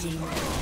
Team.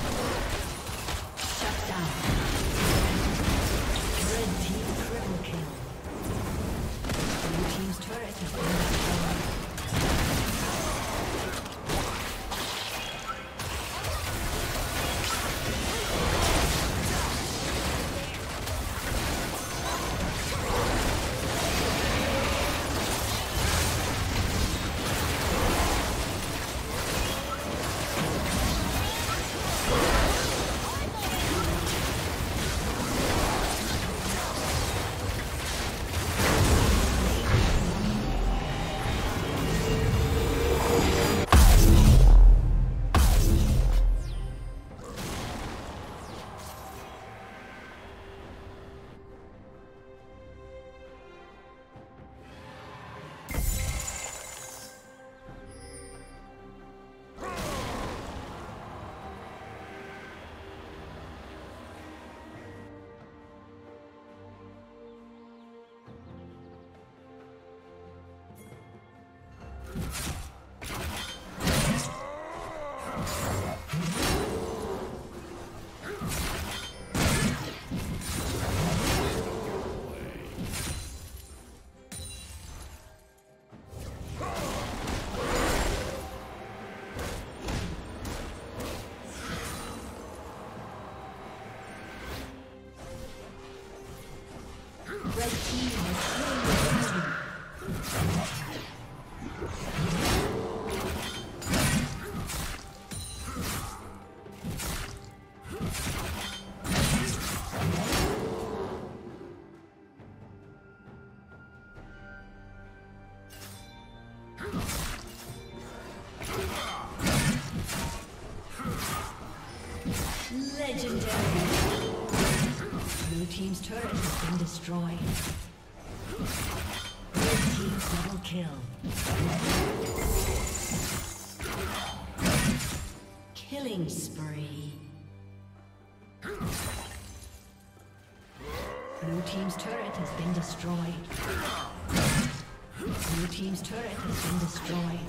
Destroyed. Red team double kill. Killing spree. Blue team's turret has been destroyed. Blue team's turret has been destroyed.